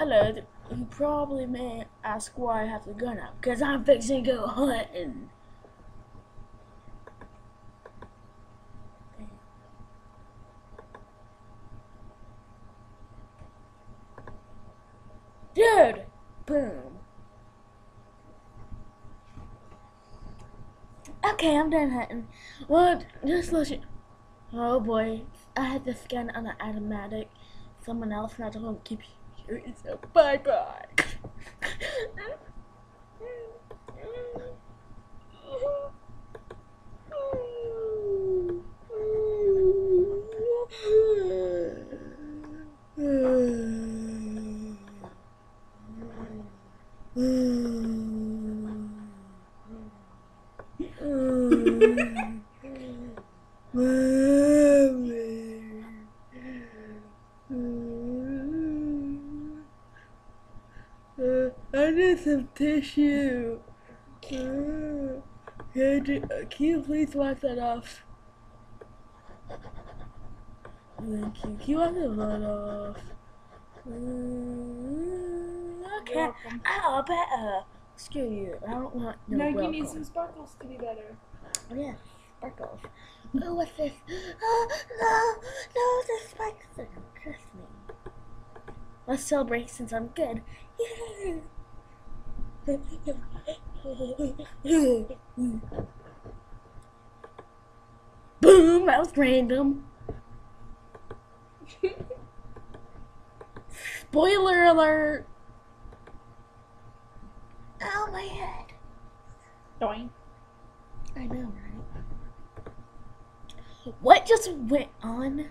Hello. You probably may ask why I have the gun out. Because I'm fixing to go hunting. Dude! Boom. Okay, I'm done hunting. Well, just listen. Oh boy, I had this gun on an automatic. Someone else not to keep shooting, so bye bye. Uh, I need some tissue. Uh, can, you, can you please wipe that off? Thank you. Can you wipe the blood off? Uh, okay. welcome. Oh, better. Screw you. I don't want no No, you need some sparkles to be better. Oh, yeah, sparkles. Oh, what's this? Oh, no, no, the spikes are curse me. Let's celebrate since I'm good. Boom, that was random. Spoiler alert. Ow, my head. Doing. I know, right? What just went on?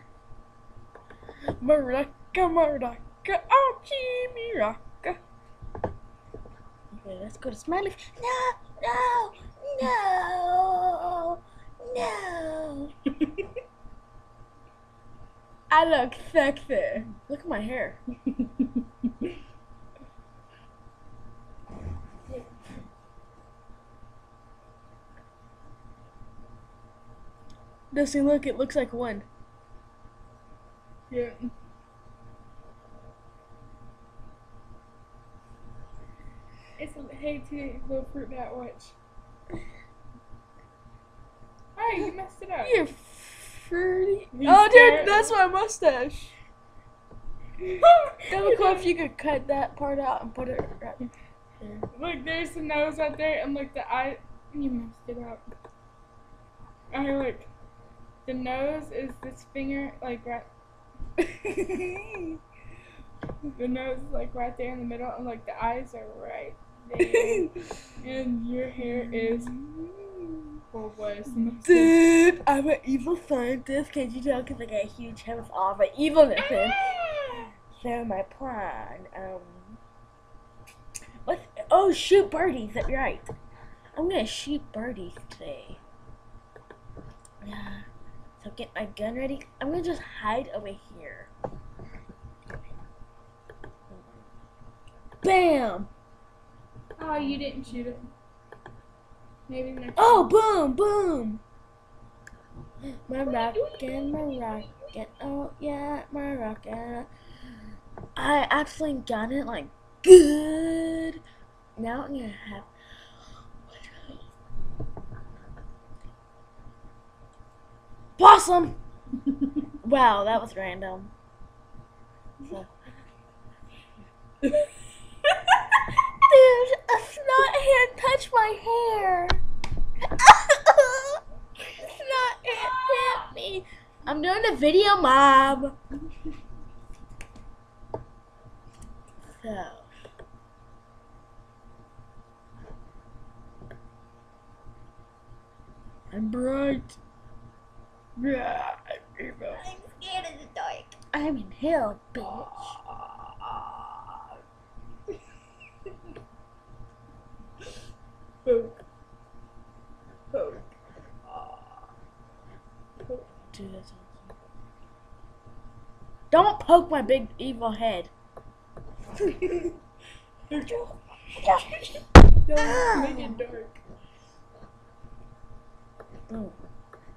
Maraca, maraca, archie, miraca. Okay, let's go to Smiley. No, no, no, no. I look sexy. Look at my hair. Dusty, look, it looks like one. Yeah. Hey to the fruit bat watch. Hey, you messed it up. You're fruity. You Oh, dude, that's my mustache. That would be cool if you could cut that part out and put it right there. Look, there's the nose right there, and look, the eye. You messed it up. I look. The nose is this finger, like right. the nose is like right there in the middle, and like the eyes are right there. and your hair is. Boy, it's the most- Dude, I'm an evil scientist. Can't you tell? Because I got a huge head with all my evilness in. So my plan, um, what? Oh, shoot birdies. That's right. I'm gonna shoot birdies today. Yeah. So get my gun ready. I'm gonna just hide over here. Bam! Oh, you didn't shoot it. Maybe next. Oh, boom, boom! My rocket, my rocket, oh yeah, my rocket. I actually got it like good. Now I'm gonna have. Possum! wow, that was random. So. Dude, a snot touched my hair. snot hand hit me. I'm doing a video, mom. So. I'm bright. Yeah, I'm evil. I'm scared of the dark. I'm in hell, bitch. too. That's. Don't poke my big evil head. Don't make it dark. Boom.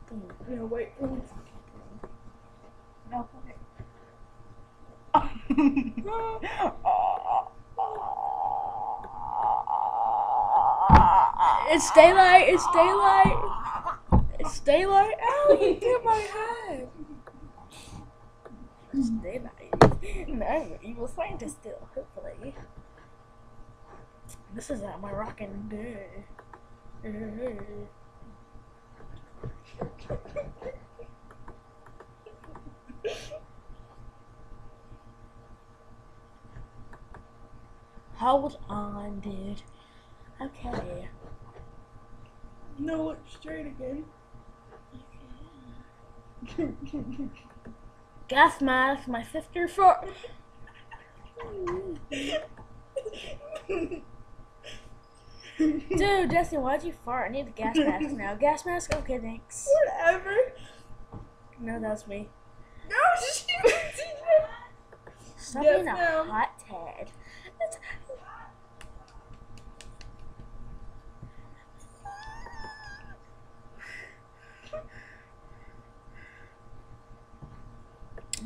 Boom. No, wait. Boom. No. it's daylight. It's daylight. Daylight. Ow, you hit my head. It's daylight. No, I'm an evil scientist still, hopefully. This is not my rockin' day. Hold on, dude. Okay. No, look straight again. Gas mask, my sister for. Dude, Dustin, why'd you fart? I need the gas mask now. Gas mask? Okay, thanks. Whatever. No, that's me. No, she see. Stop Yes, being a hot Ted. It's-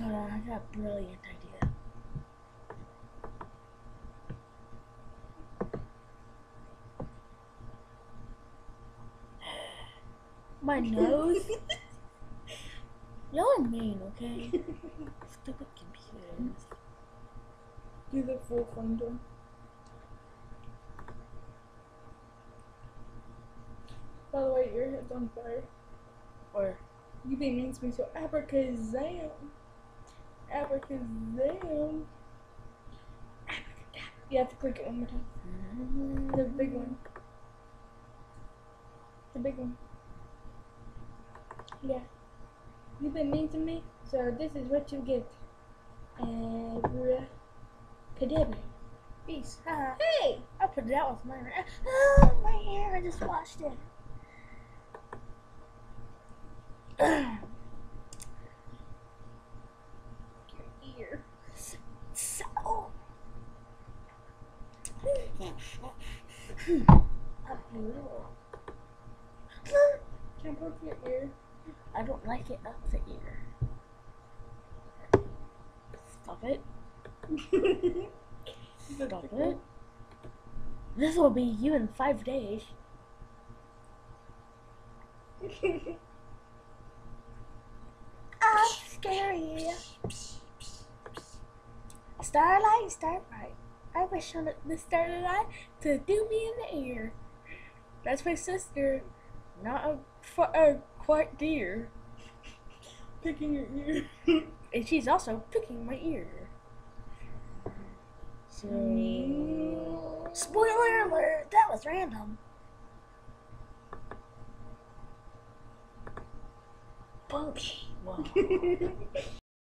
Hold on, I got a brilliant idea. My nose? Y'all are mean, okay? Stupid computers. Do the full flame. By the way, your head's on fire. Or You being mean to me, so abracazam. Abracazam. You have to click it one more time. The big one. The big one. Yeah. You've been mean to me, so this is what you get. Abracadabra. Peace. Haha. Hey! I put it out with my hair. Oh, my hair. I just washed it. Your ear. So. Up your Can I poke your ear? I don't like it up the ear. Stop it. Stop it. This will be you in five days. I'm scary. Starlight, starlight. I wish on the starlight to do me in the ear. That's my sister, not a, a quite deer. Picking your ear. And she's also picking my ear. So, spoiler alert, that was random. Whoa.